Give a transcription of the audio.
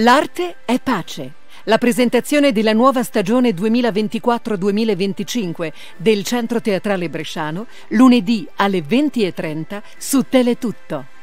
L'arte è pace. La presentazione della nuova stagione 2024-2025 del Centro Teatrale Bresciano lunedì alle 20.30 su Teletutto.